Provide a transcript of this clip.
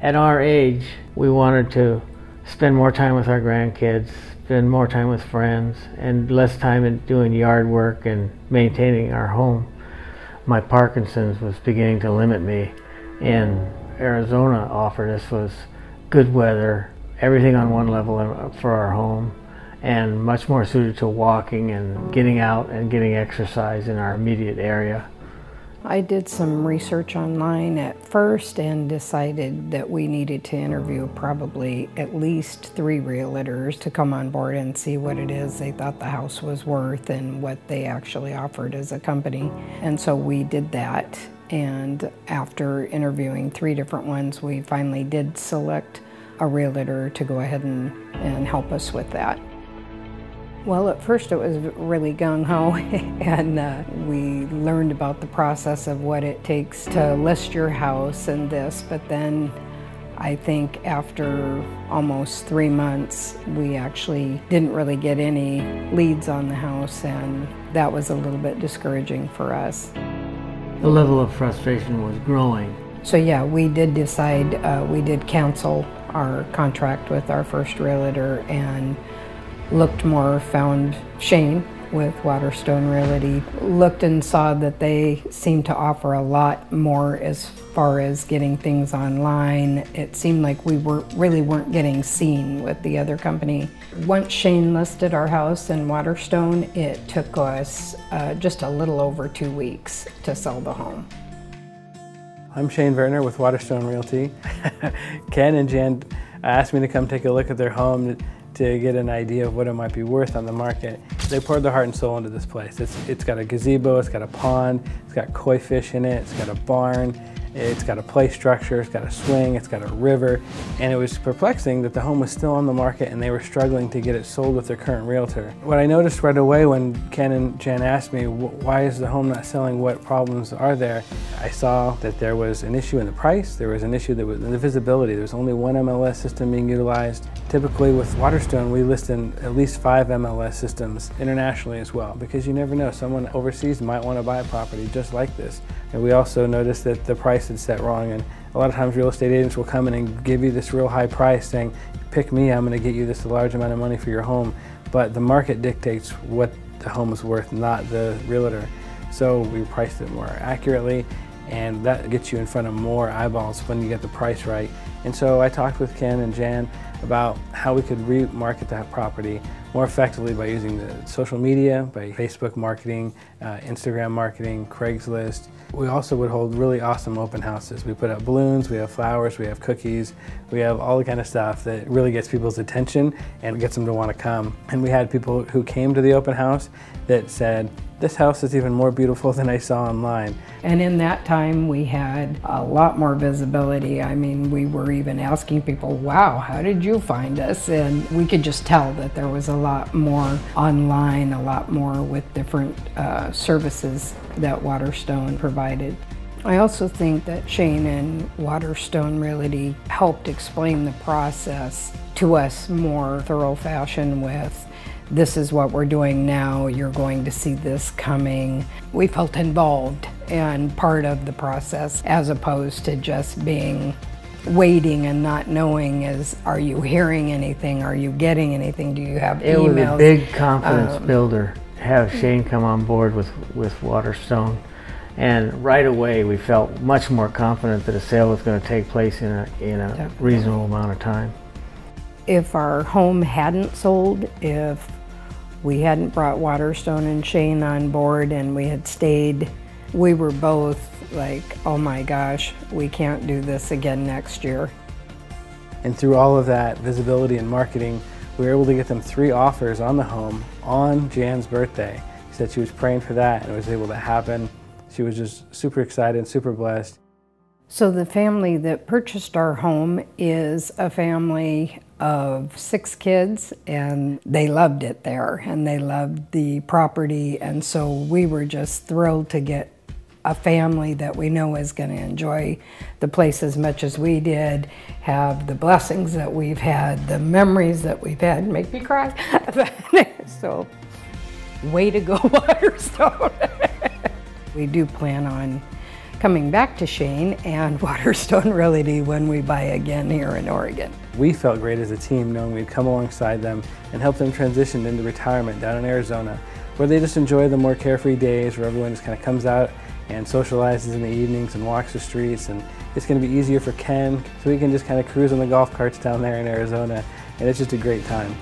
At our age, we wanted to spend more time with our grandkids, spend more time with friends, and less time in doing yard work and maintaining our home. My Parkinson's was beginning to limit me, and Arizona offered us was good weather, everything on one level for our home, and much more suited to walking and getting out and getting exercise in our immediate area. I did some research online at first and decided that we needed to interview probably at least three realtors to come on board and see what it is they thought the house was worth and what they actually offered as a company. And so we did that. And after interviewing three different ones, we finally did select a realtor to go ahead and, and help us with that. Well, at first it was really gung-ho and uh, we learned about the process of what it takes to list your house and this, but then I think after almost three months, we actually didn't really get any leads on the house and that was a little bit discouraging for us. The level of frustration was growing. So yeah, we did decide, uh, we did cancel our contract with our first realtor and looked more, found Shane with Waterstone Realty, looked and saw that they seemed to offer a lot more as far as getting things online. It seemed like we were really weren't getting seen with the other company. Once Shane listed our house in Waterstone, it took us uh, just a little over two weeks to sell the home. I'm Shane Vertner with Waterstone Realty. Ken and Jan asked me to come take a look at their home to get an idea of what it might be worth on the market. They poured their heart and soul into this place. It's, it's got a gazebo, it's got a pond, it's got koi fish in it, it's got a barn, it's got a play structure, it's got a swing, it's got a river, and it was perplexing that the home was still on the market and they were struggling to get it sold with their current realtor. What I noticed right away when Ken and Jan asked me, why is the home not selling, what problems are there, I saw that there was an issue in the price, there was an issue that was in the visibility. There was only one MLS system being utilized. Typically with Waterstone, we list in at least five MLS systems internationally as well, because you never know, someone overseas might want to buy a property just like this. And we also noticed that the price had set wrong. And a lot of times real estate agents will come in and give you this real high price saying, pick me, I'm going to get you this large amount of money for your home. But the market dictates what the home is worth, not the realtor. So we priced it more accurately and that gets you in front of more eyeballs when you get the price right. And so I talked with Ken and Jan about how we could remarket that property more effectively by using the social media, by Facebook marketing, uh, Instagram marketing, Craigslist. We also would hold really awesome open houses. We put up balloons, we have flowers, we have cookies, we have all the kind of stuff that really gets people's attention and gets them to want to come. And we had people who came to the open house that said, this house is even more beautiful than I saw online. And in that time, we had a lot more visibility. I mean, we were even asking people, wow, how did you find us? And we could just tell that there was a lot more online, a lot more with different uh, services that Waterstone provided. I also think that Shane and Waterstone Realty helped explain the process to us more thorough fashion with this is what we're doing now, you're going to see this coming. We felt involved and part of the process as opposed to just being waiting and not knowing is are you hearing anything? Are you getting anything? Do you have it emails? was a big confidence um, builder to have Shane come on board with with Waterstone. And right away we felt much more confident that a sale was going to take place in a in a reasonable amount of time. If our home hadn't sold if we hadn't brought Waterstone and Shane on board and we had stayed. We were both like, oh my gosh, we can't do this again next year. And through all of that visibility and marketing, we were able to get them three offers on the home on Jan's birthday. She said she was praying for that and it was able to happen. She was just super excited, super blessed. So the family that purchased our home is a family of six kids and they loved it there and they loved the property and so we were just thrilled to get a family that we know is going to enjoy the place as much as we did, have the blessings that we've had, the memories that we've had, make me cry. so, way to go, Waterstone. we do plan on coming back to Shane and Waterstone Realty when we buy again here in Oregon. We felt great as a team knowing we'd come alongside them and help them transition into retirement down in Arizona, where they just enjoy the more carefree days where everyone just kind of comes out and socializes in the evenings and walks the streets and it's going to be easier for Ken so he can just kind of cruise on the golf carts down there in Arizona and it's just a great time.